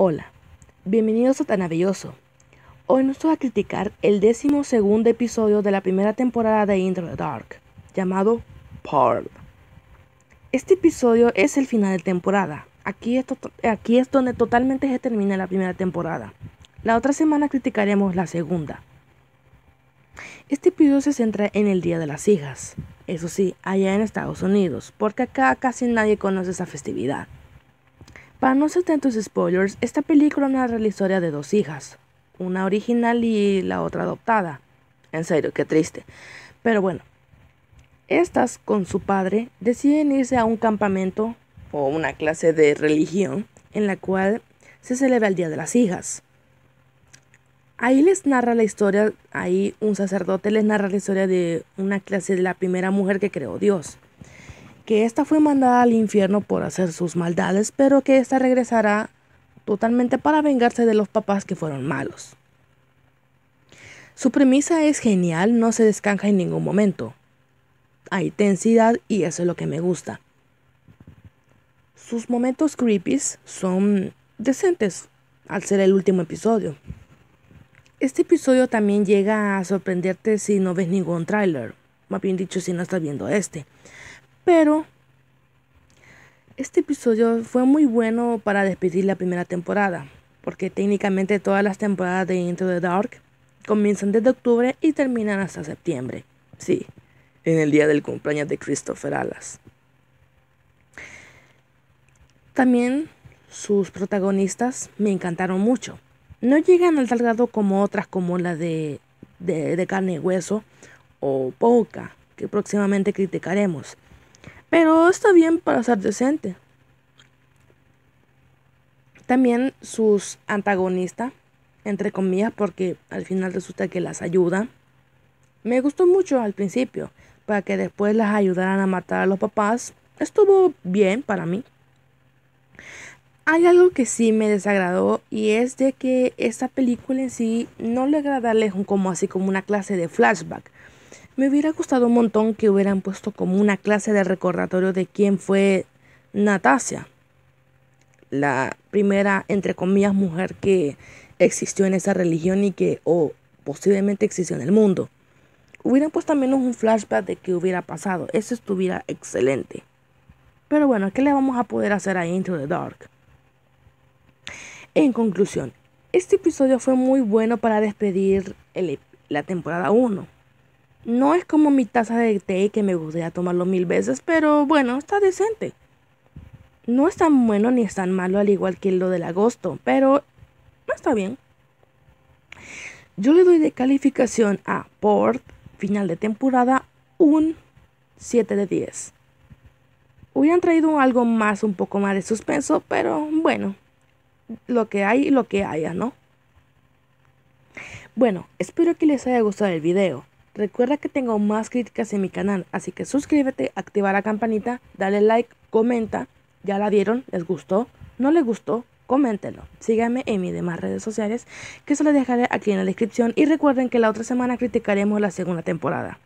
Hola, bienvenidos a Tanavilloso. Hoy nos toca criticar el décimo segundo episodio de la primera temporada de Into the Dark, llamado Pearl. Este episodio es el final de temporada. Aquí aquí es donde totalmente se termina la primera temporada. La otra semana criticaremos la segunda. Este episodio se centra en el Día de las Hijas, eso sí, allá en Estados Unidos, porque acá casi nadie conoce esa festividad. Para no ser tantos spoilers, esta película narra la historia de dos hijas, una original y la otra adoptada. En serio, qué triste. Pero bueno, estas con su padre deciden irse a un campamento o una clase de religión en la cual se celebra el Día de las Hijas. Ahí les narra la historia, ahí un sacerdote les narra la historia de una clase de la primera mujer que creó Dios que ésta fue mandada al infierno por hacer sus maldades, pero que ésta regresará totalmente para vengarse de los papás que fueron malos. Su premisa es genial, no se descanja en ningún momento. Hay intensidad y eso es lo que me gusta. Sus momentos creepy son decentes al ser el último episodio. Este episodio también llega a sorprenderte si no ves ningún tráiler, más bien dicho si no estás viendo este. Pero este episodio fue muy bueno para despedir la primera temporada, porque técnicamente todas las temporadas de Into the Dark comienzan desde octubre y terminan hasta septiembre. Sí, en el día del cumpleaños de Christopher Alas. También sus protagonistas me encantaron mucho. No llegan al tal como otras como la de, de, de carne y hueso o Poca, que próximamente criticaremos pero está bien para ser decente. También sus antagonistas, entre comillas, porque al final resulta que las ayuda. Me gustó mucho al principio, para que después las ayudaran a matar a los papás. Estuvo bien para mí. Hay algo que sí me desagradó y es de que esta película en sí no le darle como así como una clase de flashback, me hubiera gustado un montón que hubieran puesto como una clase de recordatorio de quién fue Natasia, la primera, entre comillas, mujer que existió en esa religión y que, o posiblemente existió en el mundo. Hubieran puesto también un flashback de qué hubiera pasado. Eso estuviera excelente. Pero bueno, ¿qué le vamos a poder hacer a Into the Dark? En conclusión, este episodio fue muy bueno para despedir la temporada 1 no es como mi taza de té que me gustaría tomarlo mil veces, pero bueno, está decente. No es tan bueno ni es tan malo al igual que lo del agosto, pero no está bien. Yo le doy de calificación a Port, final de temporada, un 7 de 10. Hubieran traído algo más, un poco más de suspenso, pero bueno, lo que hay, lo que haya, ¿no? Bueno, espero que les haya gustado el video. Recuerda que tengo más críticas en mi canal, así que suscríbete, activa la campanita, dale like, comenta. ¿Ya la vieron? ¿Les gustó? ¿No les gustó? Coméntenlo. Síganme en mis demás redes sociales, que se les dejaré aquí en la descripción. Y recuerden que la otra semana criticaremos la segunda temporada.